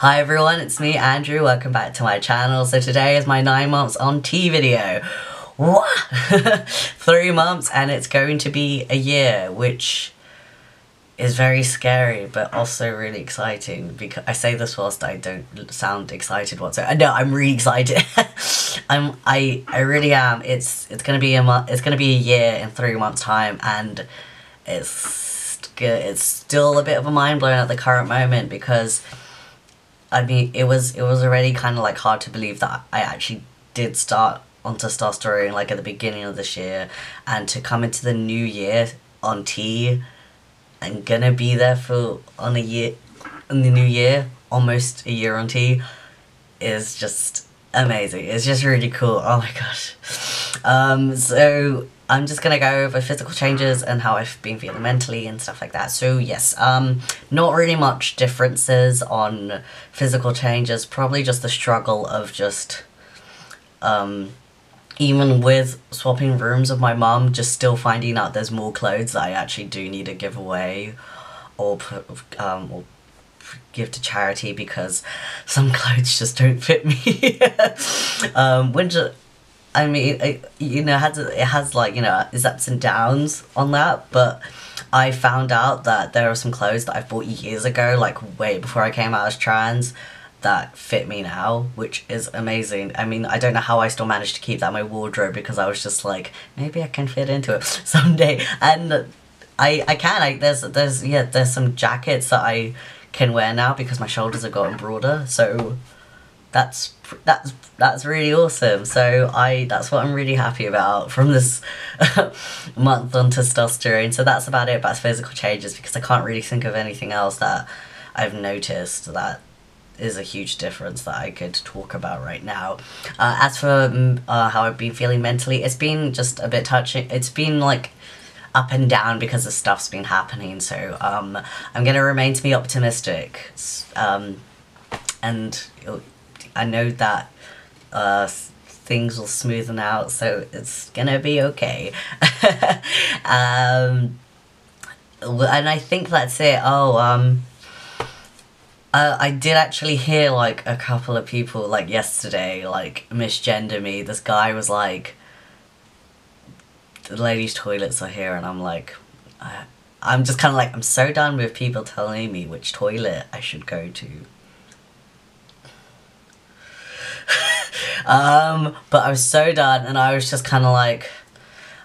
Hi everyone, it's me Andrew, welcome back to my channel. So today is my 9 months on T video. What? Three months and it's going to be a year, which is very scary but also really exciting because I say this whilst I don't sound excited whatsoever. No, I'm really excited. I'm I I really am. It's it's gonna be a month. It's gonna be a year in three months time, and it's it's still a bit of a mind blowing at the current moment because I mean it was it was already kind of like hard to believe that I actually did start on testosterone like at the beginning of this year, and to come into the new year on T and gonna be there for on a year in the new year, almost a year on T, is just amazing. It's just really cool. Oh my gosh. Um, so I'm just gonna go over physical changes and how I've been feeling mentally and stuff like that. So yes, um, not really much differences on physical changes. Probably just the struggle of just um, even with swapping rooms with my mom, just still finding out there's more clothes that I actually do need to give away or put, um, or give to charity because some clothes just don't fit me. um, which, I mean, it, you know, it has, it has like, you know, its ups and downs on that, but I found out that there are some clothes that I bought years ago, like way before I came out as trans, that fit me now, which is amazing. I mean, I don't know how I still managed to keep that in my wardrobe because I was just like, maybe I can fit into it someday. And I I can. I there's there's yeah there's some jackets that I can wear now because my shoulders have gotten broader. So that's that's that's really awesome. So I that's what I'm really happy about from this month on testosterone. So that's about it about physical changes because I can't really think of anything else that I've noticed that is a huge difference that I could talk about right now. Uh, as for um, uh, how I've been feeling mentally, it's been just a bit touching. It's been like up and down because the stuff's been happening. So um, I'm gonna remain to be optimistic, um, and I know that uh, things will smoothen out. So it's gonna be okay. um, and I think that's it. Oh, um, uh, I did actually hear like a couple of people like yesterday like misgender me. This guy was like, "The ladies' toilets are here," and I'm like, I, I'm just kind of like I'm so done with people telling me which toilet I should go to. Um, but I was so done, and I was just kind of like.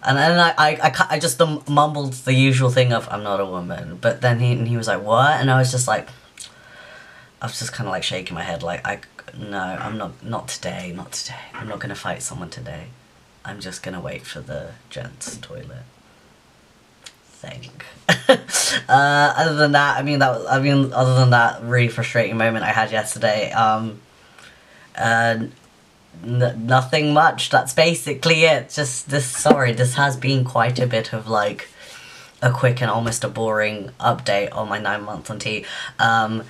And then I, I, I, I just mumbled the usual thing of, I'm not a woman. But then he, and he was like, what? And I was just like, I was just kind of like shaking my head like I no I'm not not today not today I'm not gonna fight someone today I'm just gonna wait for the gents toilet think uh, other than that I mean that I mean other than that really frustrating moment I had yesterday um nothing much. That's basically it. Just this sorry this has been quite a bit of like a quick and almost a boring update on my nine month on T. Um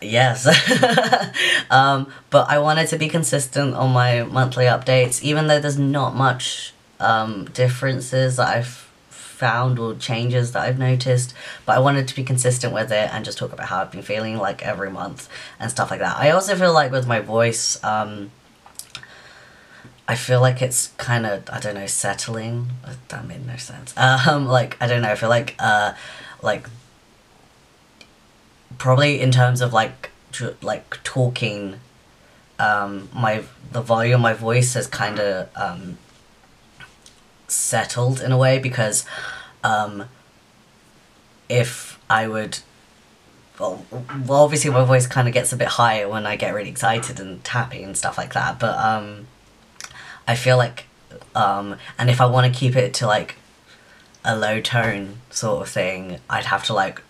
yes. Um, but I wanted to be consistent on my monthly updates even though there's not much um, differences that I've found or changes that I've noticed but I wanted to be consistent with it and just talk about how I've been feeling like every month and stuff like that. I also feel like with my voice um, I feel like it's kind of I don't know settling. That made no sense. Um like I don't know I feel like uh like probably in terms of like like talking um my the volume of my voice has kind of um settled in a way because um if I would well, well obviously my voice kind of gets a bit higher when I get really excited and tapping and stuff like that but um I feel like um and if I want to keep it to like a low tone sort of thing I'd have to like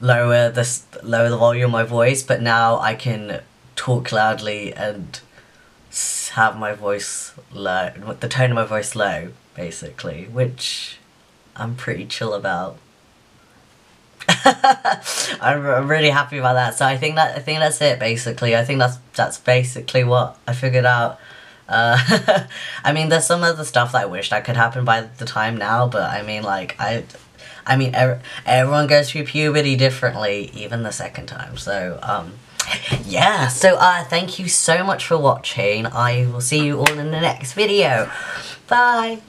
lower the lower the volume of my voice, but now I can talk loudly and have my voice low, the tone of my voice low, basically, which I'm pretty chill about. I'm, I'm really happy about that. So I think that I think that's it basically. I think that's that's basically what I figured out. Uh, I mean, there's some other stuff that I wish that could happen by the time now, but I mean, like I I mean, er everyone goes through puberty differently, even the second time. So, um, yeah. So, uh, thank you so much for watching. I will see you all in the next video. Bye.